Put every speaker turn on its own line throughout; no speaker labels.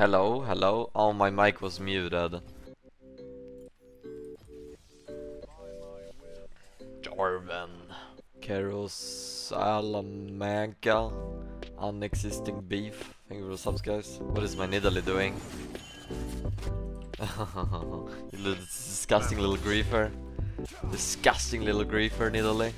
Hello, hello. Oh, my mic was muted. Jarvan. Keros Salamanca. Unexisting beef. Thank you for the subs, guys. What is my Nidalee doing? little disgusting little griefer. Disgusting little griefer, Nidalee.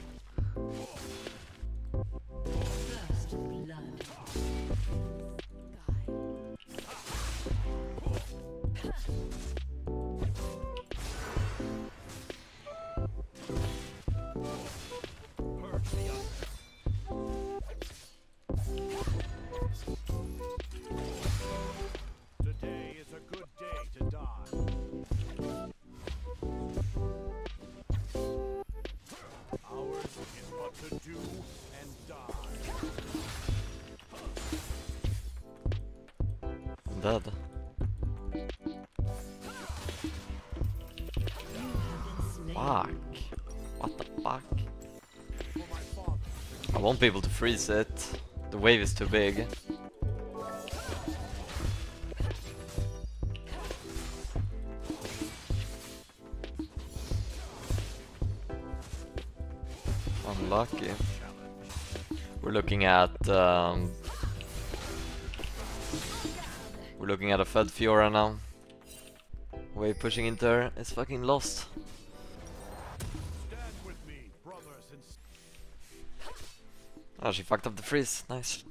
Dead. Fuck. What the fuck? I won't be able to freeze it. The wave is too big. Unlucky. We're looking at um, we're looking at a Fed Fiora now. Wave pushing into her. It's fucking lost.
me.
Oh, she fucked up the freeze. Nice.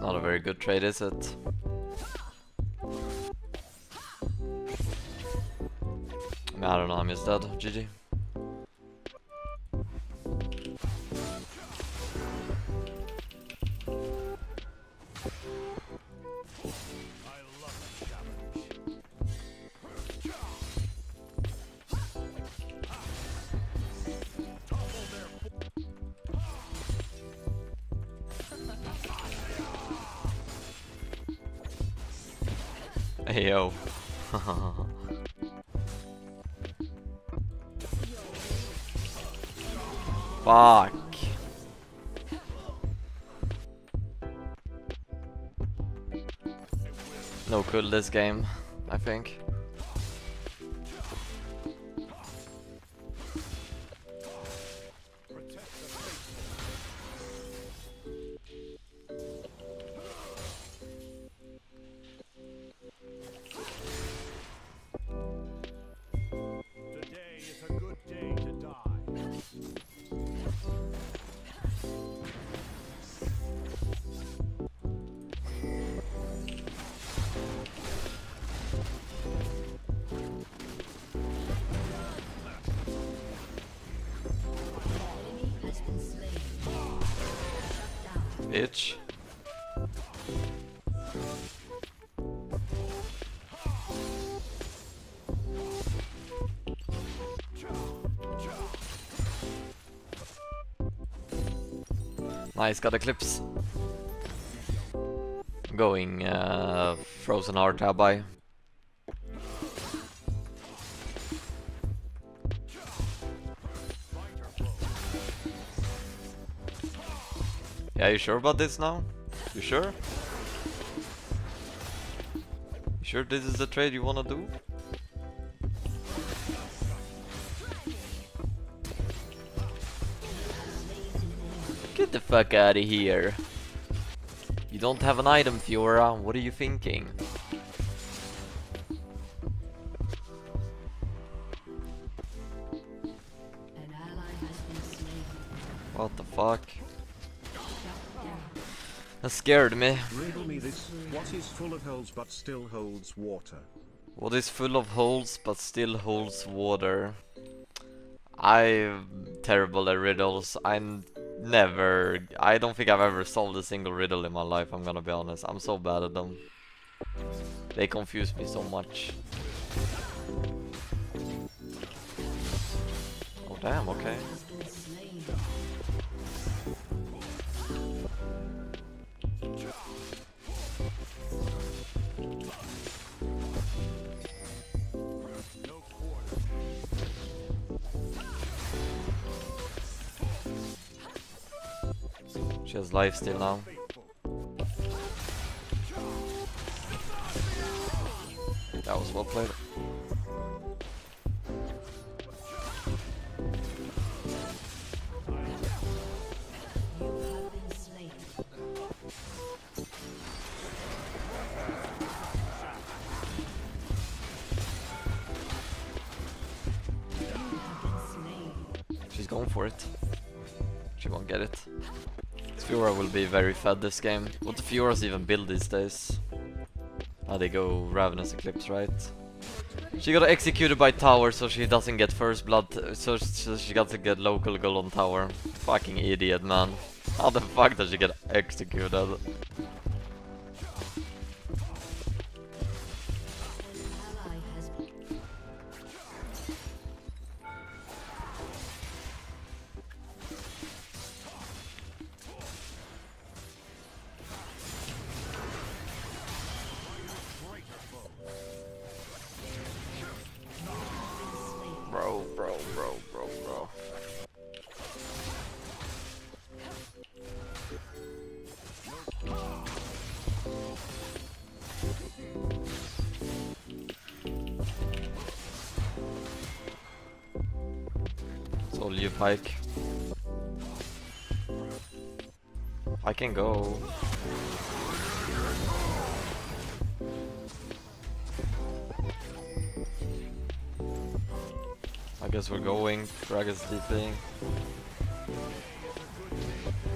Not a very good trade, is it? I don't know, I'm just dead. GG. Hey yo. Fuck. No good this game, I think. Bitch. Nice, got Eclipse. Going uh, Frozen Heart Rabbi. Yeah, you sure about this now? You sure? You sure this is the trade you wanna do? Get the fuck out of here. You don't have an item, Fiora. What are you thinking? What the fuck? That scared me.
Riddle me this. What is full of holes but still holds water?
What is full of holes but still holds water? I'm terrible at riddles. I'm never. I don't think I've ever solved a single riddle in my life. I'm gonna be honest. I'm so bad at them. They confuse me so much. Oh damn. Okay. She has life still now. That was well played. She's going for it. She won't get it. Fiora will be very fed this game. What do Fioras even build these days? Ah, they go Ravenous Eclipse, right? She got executed by tower so she doesn't get first blood, so, she got to get local golden tower. Fucking idiot, man. How the fuck does she get executed? It's all you, Pyke. I can go. I guess we're going. Dragon's DPing.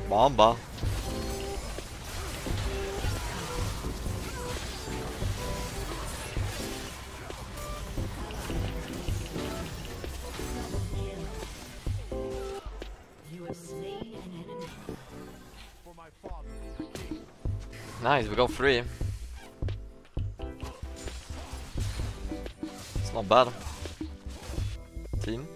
Bomba. Nice, we got three. It's not bad. Team.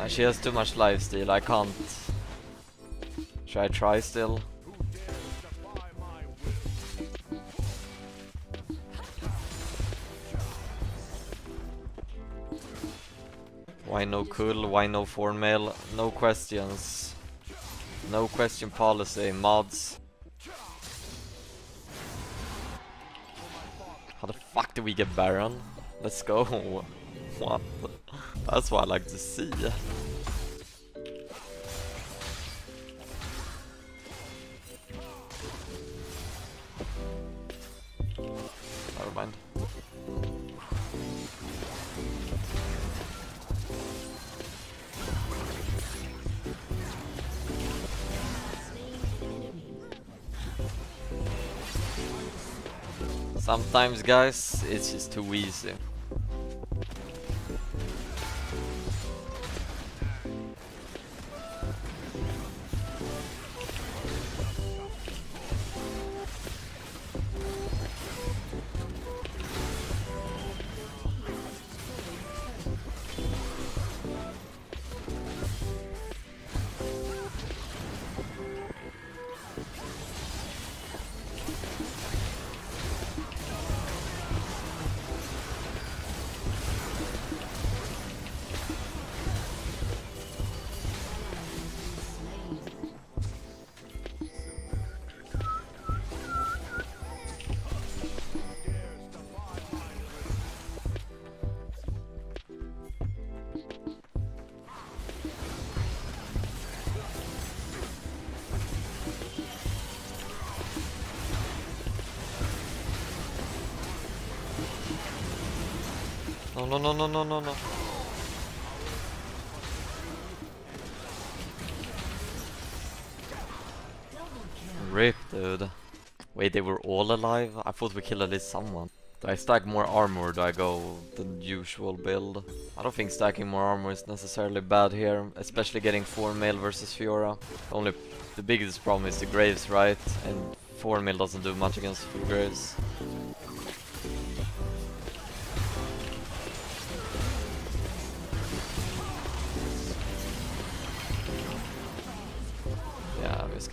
Uh, she has too much life steal, I can't. Should I try still? Why no cool? Why no Thornmail? No questions. No question policy. Mods. How the fuck do we get Baron? Let's go. What? That's what I like to see. Never mind. Sometimes, guys, it's just too easy. No, no, no, no, no, no, no. Rip, dude. Wait, they were all alive? I thought we killed at least someone. Do I stack more armor or do I go the usual build? I don't think stacking more armor is necessarily bad here, especially getting Thornmail versus Fiora. Only the biggest problem is the Graves, right? And Thornmail doesn't do much against Graves.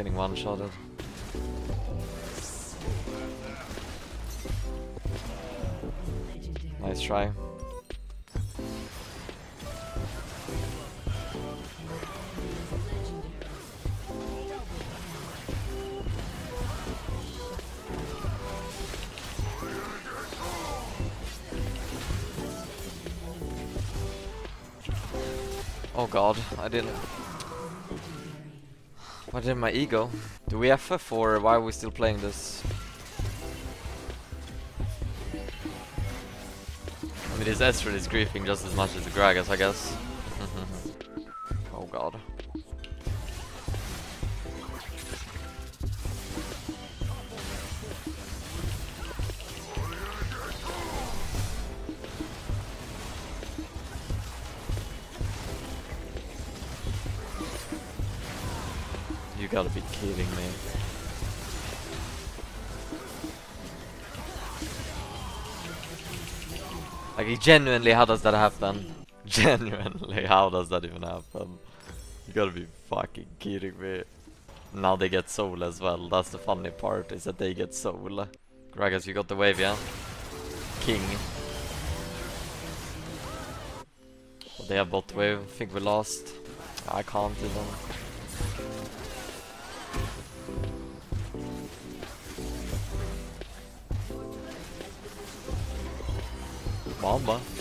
Getting one-shotted. Nice try. Oh god, I didn't. What did my ego? Do we have FF or why are we still playing this? I mean, his Ezreal is griefing just as much as the Gragas, I guess. Gotta be kidding me. Like genuinely, how does that happen? Genuinely, how does that even happen? You gotta be fucking kidding me. Now they get soul as well, that's the funny part, is that they get soul. Gragas, you got the wave, yeah? King. They have bot wave, think we lost. I can't even. Bomba.